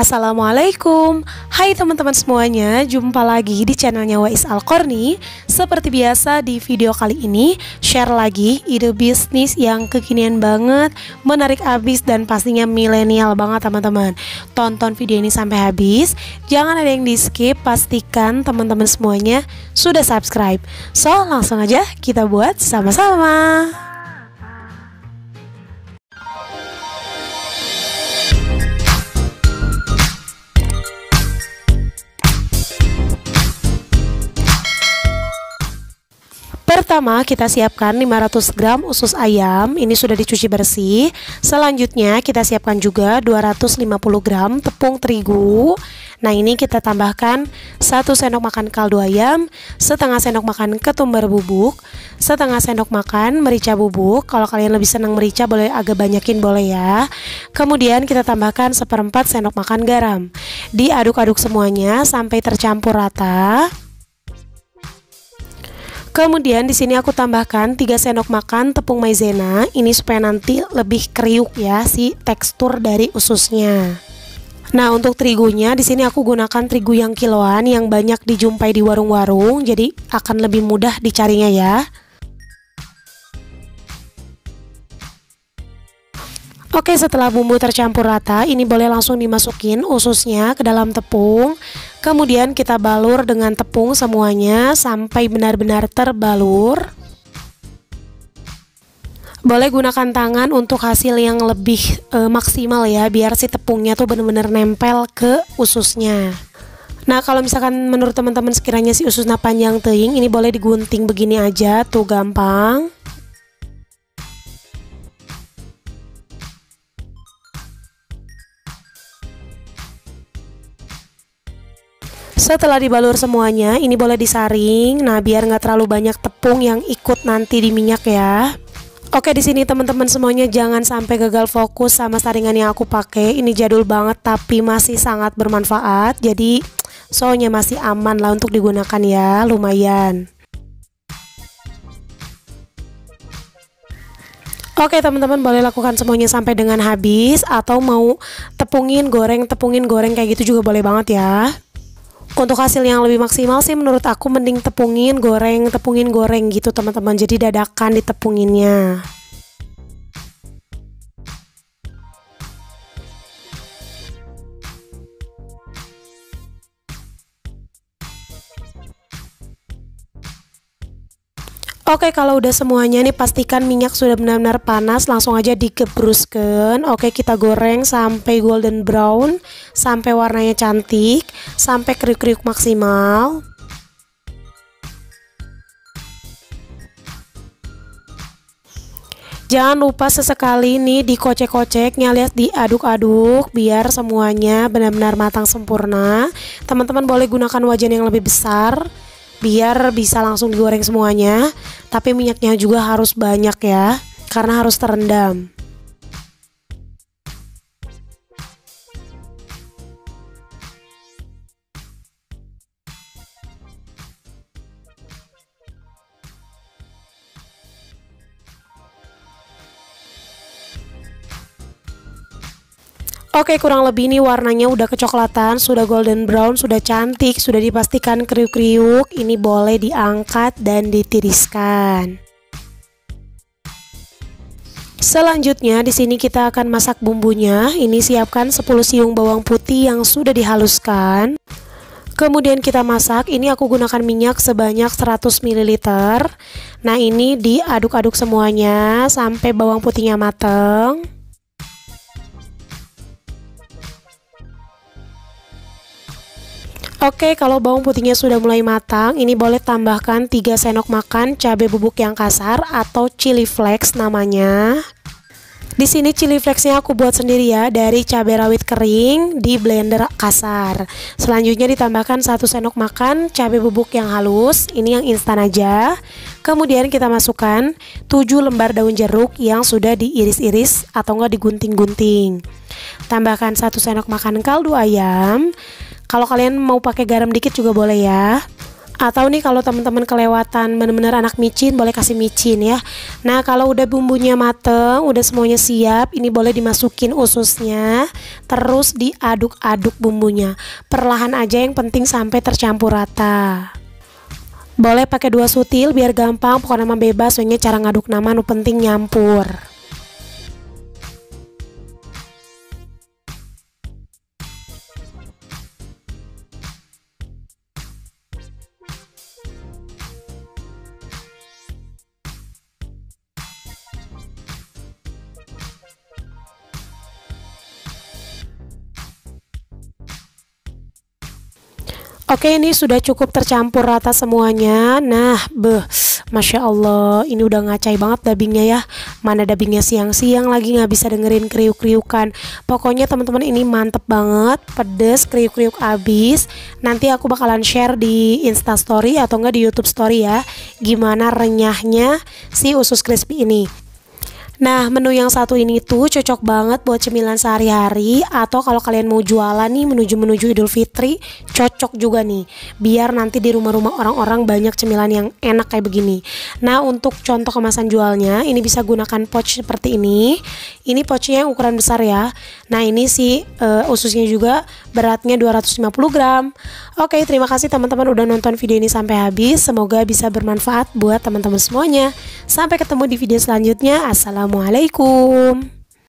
Assalamualaikum. Hai teman-teman semuanya Jumpa lagi di channelnya Wais Alkorni Seperti biasa di video kali ini Share lagi ide bisnis yang kekinian banget Menarik abis dan pastinya milenial banget teman-teman. Tonton video ini sampai habis. Jangan ada yang di skip Pastikan teman-teman semuanya sudah subscribe. So langsung aja kita buat sama-sama Pertama kita siapkan 500 gram usus ayam. Ini sudah dicuci bersih. Selanjutnya kita siapkan juga 250 gram tepung terigu. Nah ini kita tambahkan 1 sendok makan kaldu ayam Setengah sendok makan ketumbar bubuk Setengah sendok makan merica bubuk. Kalau kalian lebih senang merica boleh agak banyakin boleh ya. Kemudian kita tambahkan seperempat sendok makan garam. Diaduk-aduk semuanya sampai tercampur rata Kemudian di sini aku tambahkan 3 sendok makan tepung maizena. Ini supaya nanti lebih kriuk ya si tekstur dari ususnya. Nah, untuk terigunya di sini aku gunakan terigu yang kiloan yang banyak dijumpai di warung-warung, jadi akan lebih mudah dicarinya ya. Oke setelah bumbu tercampur rata ini boleh langsung dimasukin ususnya ke dalam tepung Kemudian kita balur dengan tepung semuanya sampai benar-benar terbalur. Boleh gunakan tangan untuk hasil yang lebih e, maksimal ya Biar si tepungnya tuh benar-benar nempel ke ususnya. Nah kalau misalkan menurut teman-teman sekiranya si ususnya panjang teing Ini boleh digunting begini aja tuh gampang Setelah dibalur semuanya, ini boleh disaring. Nah, biar nggak terlalu banyak tepung yang ikut nanti di minyak ya. Oke di sini teman-teman semuanya jangan sampai gagal fokus sama saringan yang aku pakai. Ini jadul banget tapi masih sangat bermanfaat. Jadi soalnya masih aman lah untuk digunakan ya, lumayan. Oke teman-teman boleh lakukan semuanya sampai dengan habis atau mau tepungin goreng tepungin goreng kayak gitu juga boleh banget ya untuk hasil yang lebih maksimal sih menurut aku mending tepungin goreng tepungin goreng gitu teman-teman. Jadi dadakan ditepunginnya Oke kalau udah semuanya nih pastikan minyak sudah benar-benar panas langsung aja dikebruskan Oke kita goreng sampai golden brown sampai warnanya cantik sampai kriuk-kriuk maksimal. Jangan lupa sesekali nih dikocek-kocek, alias diaduk-aduk biar semuanya benar-benar matang sempurna. Teman-teman boleh gunakan wajan yang lebih besar biar bisa langsung digoreng semuanya. Tapi minyaknya juga harus banyak ya karena harus terendam Oke kurang lebih ini warnanya udah kecoklatan Sudah golden brown, sudah cantik Sudah dipastikan kriuk-kriuk Ini boleh diangkat dan ditiriskan Selanjutnya di sini kita akan masak bumbunya. Ini siapkan 10 siung bawang putih yang sudah dihaluskan. Kemudian kita masak. Ini aku gunakan minyak sebanyak 100 ml. Nah, ini diaduk-aduk semuanya sampai bawang putihnya mateng. Oke, kalau bawang putihnya sudah mulai matang, ini boleh tambahkan 3 sendok makan cabai bubuk yang kasar atau chili flakes namanya. Di sini chili flakesnya aku buat sendiri ya dari cabai rawit kering di blender kasar. Selanjutnya ditambahkan 1 sendok makan cabai bubuk yang halus, ini yang instan aja. Kemudian kita masukkan 7 lembar daun jeruk yang sudah diiris-iris atau enggak digunting-gunting. Tambahkan 1 sendok makan kaldu ayam. Kalau kalian mau pakai garam dikit juga boleh ya. atau nih kalau teman-teman kelewatan bener-bener anak micin boleh kasih micin ya. Nah kalau udah bumbunya mateng udah semuanya siap ini boleh dimasukin ususnya terus diaduk-aduk bumbunya. Perlahan aja yang penting sampai tercampur rata. Boleh pakai dua sutil biar gampang pokoknya nama bebas soalnya cara ngaduk nama nu penting nyampur Oke ini sudah cukup tercampur rata semuanya. Nah beh Masya Allah ini udah ngacai banget dubbingnya ya. Mana dubbingnya siang-siang lagi nggak bisa dengerin kriuk-kriukan. Pokoknya teman-teman ini mantep banget Pedes kriuk-kriuk abis. Nanti aku bakalan share di instastory atau enggak di youtube story ya Gimana renyahnya si usus crispy ini Nah, menu yang satu ini tuh cocok banget buat cemilan sehari-hari atau kalau kalian mau jualan nih menuju-menuju Idul Fitri, cocok juga nih. Biar nanti di rumah-rumah orang-orang banyak cemilan yang enak kayak begini. Nah, untuk contoh kemasan jualnya, ini bisa gunakan pouch seperti ini. Ini pouchnya yang ukuran besar ya. Nah, ini sih uh, ususnya juga beratnya 250 gram. Oke, terima kasih teman-teman udah nonton video ini sampai habis. Semoga bisa bermanfaat buat teman-teman semuanya. Sampai ketemu di video selanjutnya. Assalamualaikum.